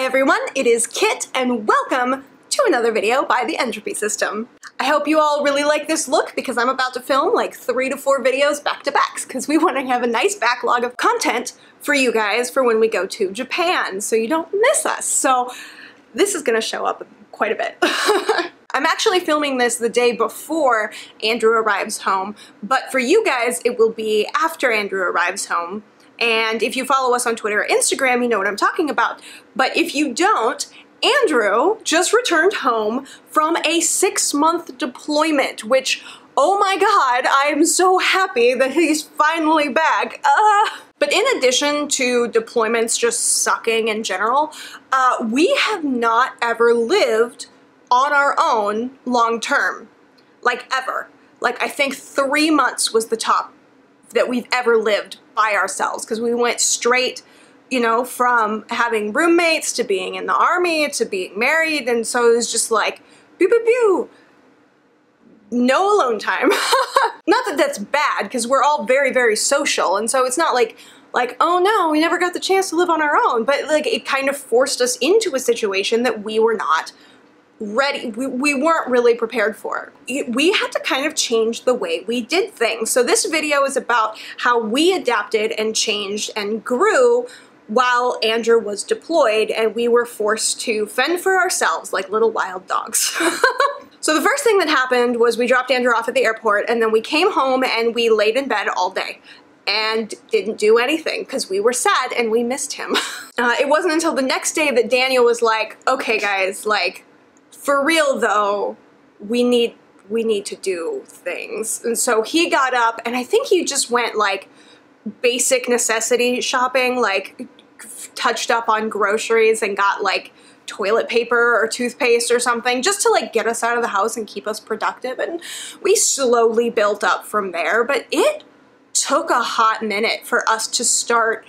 Hi everyone, it is Kit and welcome to another video by the Entropy System. I hope you all really like this look because I'm about to film like three to four videos back to backs because we want to have a nice backlog of content for you guys for when we go to Japan so you don't miss us. So this is going to show up quite a bit. I'm actually filming this the day before Andrew arrives home, but for you guys it will be after Andrew arrives home and if you follow us on Twitter or Instagram, you know what I'm talking about. But if you don't, Andrew just returned home from a six month deployment, which, oh my god, I am so happy that he's finally back. Uh, but in addition to deployments just sucking in general, uh, we have not ever lived on our own long term. Like ever. Like I think three months was the top that we've ever lived by ourselves because we went straight you know, from having roommates to being in the army to being married. And so it was just like, pew, pew, pew. No alone time. not that that's bad because we're all very, very social. And so it's not like, like, oh no, we never got the chance to live on our own. But like, it kind of forced us into a situation that we were not ready, we, we weren't really prepared for. We had to kind of change the way we did things. So this video is about how we adapted and changed and grew while Andrew was deployed and we were forced to fend for ourselves like little wild dogs. so the first thing that happened was we dropped Andrew off at the airport and then we came home and we laid in bed all day and didn't do anything because we were sad and we missed him. Uh, it wasn't until the next day that Daniel was like, okay guys, like for real though, we need we need to do things. And so he got up and I think he just went like basic necessity shopping, like touched up on groceries and got like toilet paper or toothpaste or something just to like get us out of the house and keep us productive and we slowly built up from there but it took a hot minute for us to start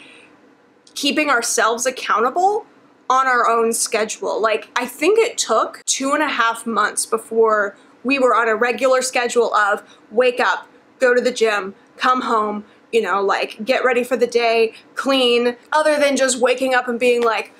keeping ourselves accountable on our own schedule. Like, I think it took two and a half months before we were on a regular schedule of wake up, go to the gym, come home, you know, like get ready for the day, clean, other than just waking up and being like,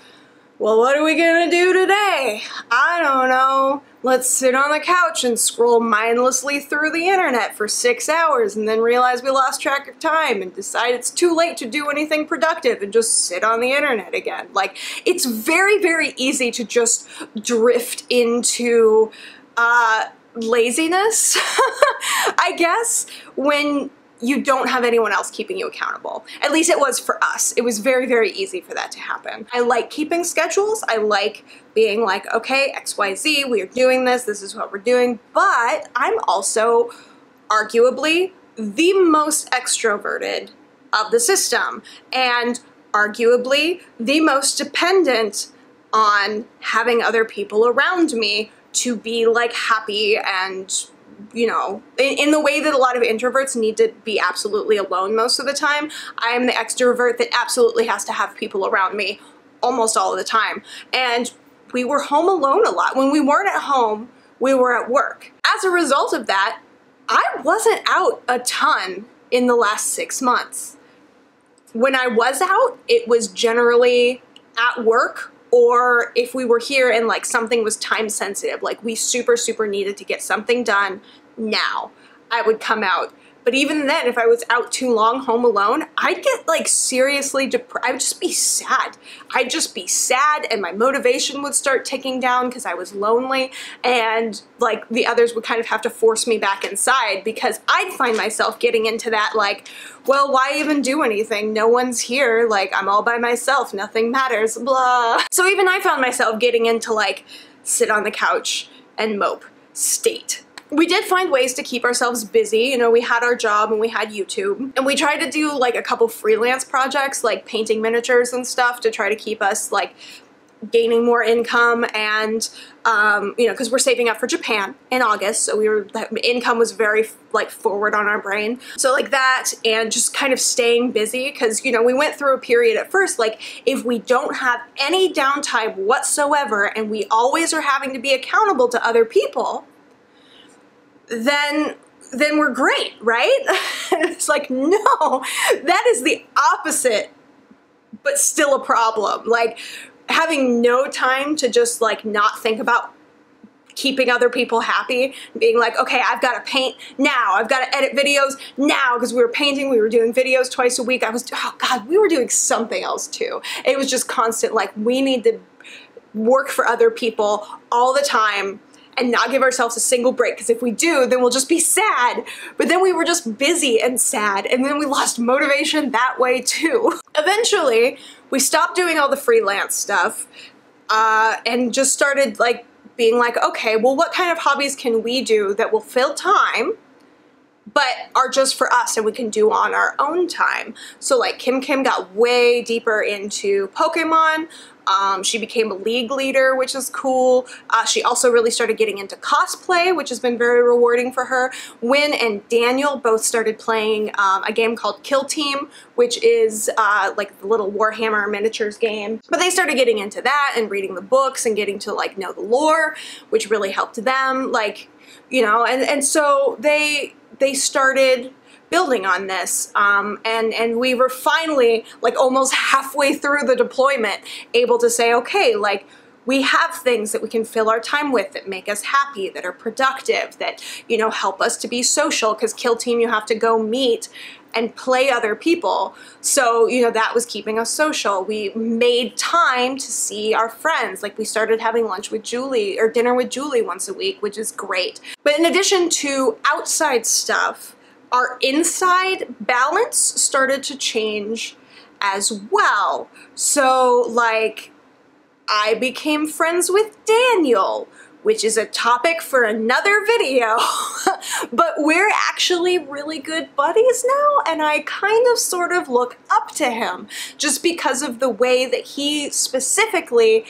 well, what are we gonna do today? I don't know. Let's sit on the couch and scroll mindlessly through the internet for six hours and then realize we lost track of time and decide it's too late to do anything productive and just sit on the internet again. Like, it's very, very easy to just drift into uh, laziness, I guess, when you don't have anyone else keeping you accountable. At least it was for us. It was very, very easy for that to happen. I like keeping schedules. I like being like, okay, XYZ, we are doing this, this is what we're doing. But I'm also arguably the most extroverted of the system and arguably the most dependent on having other people around me to be like happy and you know, in, in, the way that a lot of introverts need to be absolutely alone most of the time, I am the extrovert that absolutely has to have people around me almost all of the time. And we were home alone a lot. When we weren't at home, we were at work. As a result of that, I wasn't out a ton in the last six months. When I was out, it was generally at work or if we were here and like something was time sensitive, like we super, super needed to get something done now, I would come out but even then, if I was out too long home alone, I'd get like seriously depressed. I would just be sad. I'd just be sad and my motivation would start ticking down because I was lonely and like the others would kind of have to force me back inside because I'd find myself getting into that like, well, why even do anything? No one's here. Like I'm all by myself. Nothing matters. Blah. So even I found myself getting into like sit on the couch and mope state we did find ways to keep ourselves busy. You know, we had our job and we had YouTube. And we tried to do like a couple freelance projects like painting miniatures and stuff to try to keep us like gaining more income and um, you know because we're saving up for Japan in August so we were income was very like forward on our brain so like that and just kind of staying busy because you know we went through a period at first like if we don't have any downtime whatsoever and we always are having to be accountable to other people then then we're great, right? it's like, no, that is the opposite, but still a problem. Like, having no time to just like not think about keeping other people happy being like okay i've got to paint now i've got to edit videos now because we were painting we were doing videos twice a week i was oh god we were doing something else too it was just constant like we need to work for other people all the time and not give ourselves a single break because if we do then we'll just be sad but then we were just busy and sad and then we lost motivation that way too eventually we stopped doing all the freelance stuff uh, and just started like being like okay well what kind of hobbies can we do that will fill time but are just for us and we can do on our own time. So like Kim Kim got way deeper into Pokemon. Um, she became a league leader, which is cool. Uh, she also really started getting into cosplay, which has been very rewarding for her. Win and Daniel both started playing um, a game called Kill Team, which is uh, like the little Warhammer miniatures game. But they started getting into that and reading the books and getting to like know the lore, which really helped them. Like, you know, and, and so they they started building on this um, and and we were finally like almost halfway through the deployment able to say okay like we have things that we can fill our time with that make us happy that are productive that you know help us to be social because kill team you have to go meet and play other people. So you know that was keeping us social. We made time to see our friends. Like we started having lunch with Julie or dinner with Julie once a week which is great. But in addition to outside stuff our inside balance started to change as well. So, like, I became friends with Daniel, which is a topic for another video. but we're actually really good buddies now, and I kind of sort of look up to him just because of the way that he specifically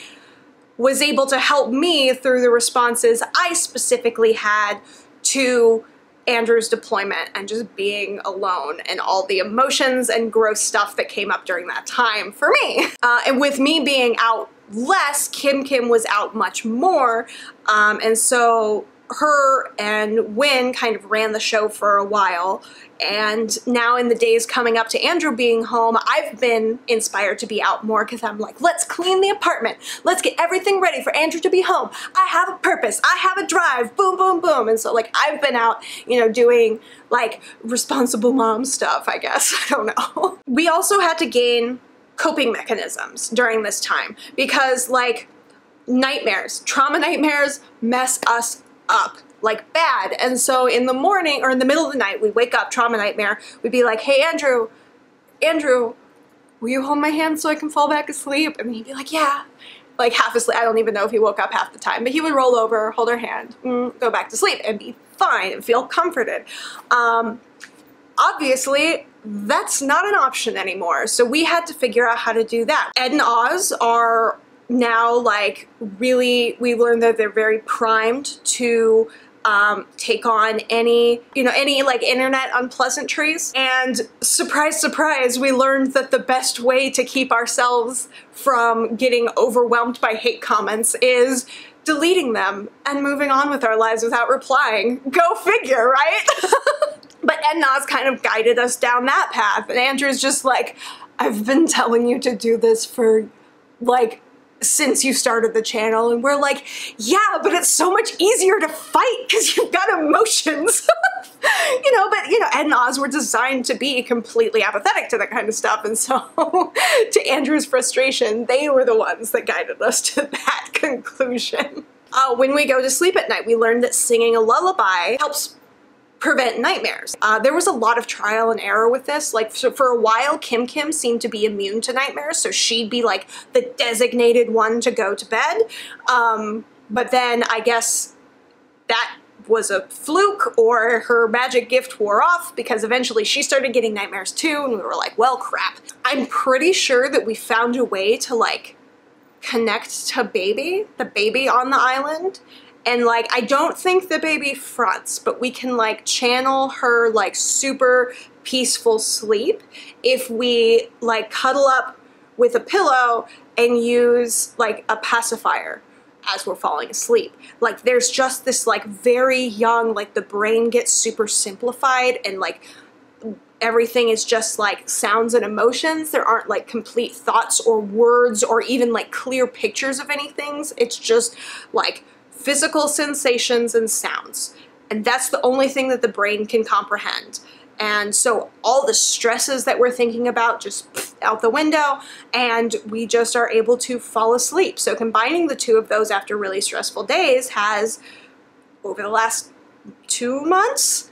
was able to help me through the responses I specifically had to Andrew's deployment and just being alone and all the emotions and gross stuff that came up during that time for me. Uh, and with me being out less, Kim Kim was out much more. Um, and so her and Win kind of ran the show for a while. And now in the days coming up to Andrew being home, I've been inspired to be out more because I'm like, let's clean the apartment. Let's get everything ready for Andrew to be home. I have a purpose. I have a drive. Boom, boom, boom. And so like I've been out, you know, doing like responsible mom stuff, I guess. I don't know. We also had to gain coping mechanisms during this time because like nightmares, trauma nightmares mess us up like bad. And so in the morning or in the middle of the night, we wake up, trauma nightmare, we'd be like, hey, Andrew, Andrew, will you hold my hand so I can fall back asleep? And he'd be like, yeah. Like half asleep. I don't even know if he woke up half the time, but he would roll over, hold her hand, mm, go back to sleep and be fine and feel comforted. Um, obviously, that's not an option anymore. So we had to figure out how to do that. Ed and Oz are now like really we learned that they're very primed to um, take on any, you know, any like internet unpleasantries. And surprise, surprise, we learned that the best way to keep ourselves from getting overwhelmed by hate comments is deleting them and moving on with our lives without replying. Go figure, right? but Ed Oz kind of guided us down that path. And Andrew's just like, I've been telling you to do this for like since you started the channel and we're like yeah but it's so much easier to fight because you've got emotions. You know but you know ed and oz were designed to be completely apathetic to that kind of stuff and so to andrew's frustration they were the ones that guided us to that conclusion. Uh, when we go to sleep at night we learned that singing a lullaby helps prevent nightmares. Uh, there was a lot of trial and error with this. Like so for a while, Kim Kim seemed to be immune to nightmares, so she'd be like the designated one to go to bed. Um, but then I guess that was a fluke or her magic gift wore off because eventually she started getting nightmares too and we were like, well, crap. I'm pretty sure that we found a way to like connect to baby, the baby on the island, and like I don't think the baby fronts, but we can like channel her like super peaceful sleep if we like cuddle up with a pillow and use like a pacifier as we're falling asleep. Like there's just this like very young, like the brain gets super simplified and like everything is just like sounds and emotions. There aren't like complete thoughts or words or even like clear pictures of anything. It's just like physical sensations and sounds. And that's the only thing that the brain can comprehend. And so all the stresses that we're thinking about just out the window, and we just are able to fall asleep. So combining the two of those after really stressful days has, over the last two months,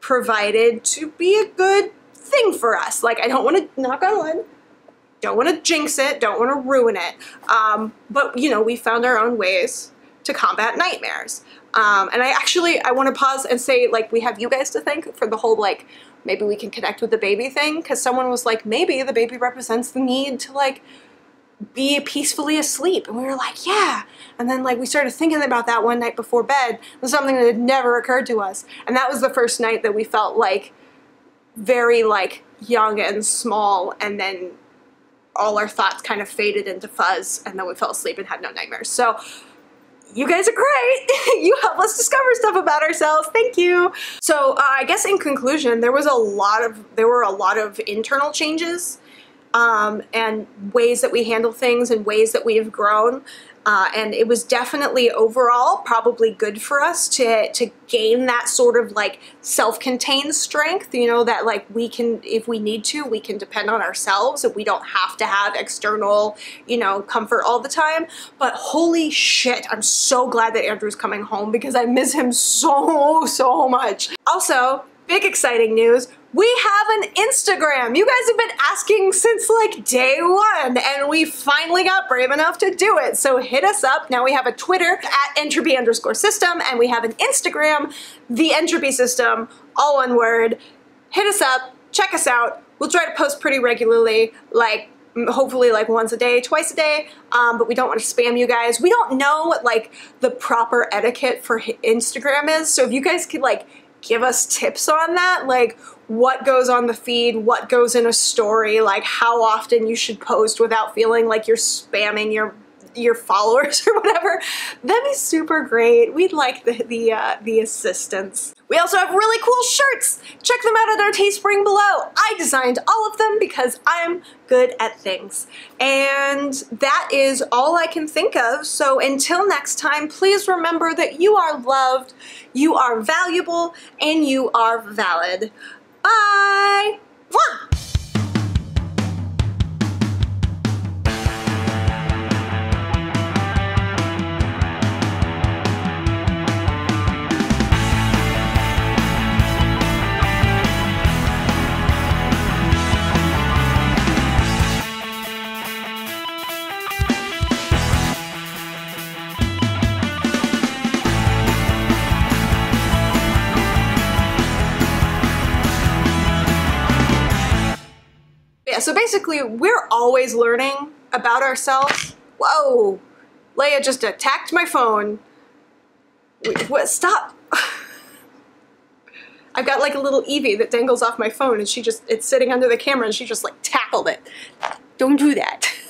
provided to be a good thing for us. Like, I don't want to knock on wood, don't want to jinx it, don't want to ruin it. Um, but, you know, we found our own ways to combat nightmares. Um, and I actually, I want to pause and say, like, we have you guys to thank for the whole, like, maybe we can connect with the baby thing. Because someone was like, maybe the baby represents the need to, like, be peacefully asleep. And we were like, yeah. And then, like, we started thinking about that one night before bed. Was something that had never occurred to us. And that was the first night that we felt, like, very, like, young and small. And then all our thoughts kind of faded into fuzz. And then we fell asleep and had no nightmares. So, you guys are great. you help us discover stuff about ourselves. Thank you. So uh, I guess in conclusion, there was a lot of there were a lot of internal changes um, and ways that we handle things and ways that we have grown. Uh, and it was definitely overall probably good for us to to gain that sort of like self-contained strength you know that like we can if we need to we can depend on ourselves and we don't have to have external you know comfort all the time. But holy shit i'm so glad that andrew's coming home because i miss him so so much. Also big exciting news we have an Instagram. You guys have been asking since like day one, and we finally got brave enough to do it. So hit us up. Now we have a Twitter at entropy underscore system, and we have an Instagram, the entropy system, all one word. Hit us up, check us out. We'll try to post pretty regularly, like hopefully like once a day, twice a day, um, but we don't want to spam you guys. We don't know what like the proper etiquette for Instagram is, so if you guys could like give us tips on that, like what goes on the feed, what goes in a story, like how often you should post without feeling like you're spamming your your followers or whatever. That'd be super great. We'd like the the uh, the assistance. We also have really cool shirts. Check them out at our Teespring below. I designed all of them because I'm good at things. And that is all I can think of. So until next time, please remember that you are loved, you are valuable, and you are valid. Bye! Mwah! So basically, we're always learning about ourselves. Whoa, Leia just attacked my phone. What? Stop. I've got like a little Eevee that dangles off my phone and she just, it's sitting under the camera and she just like tackled it. Don't do that.